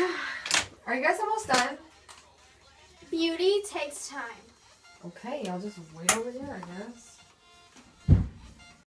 Are you guys almost done? Beauty takes time. Okay, I'll just wait over here, I guess.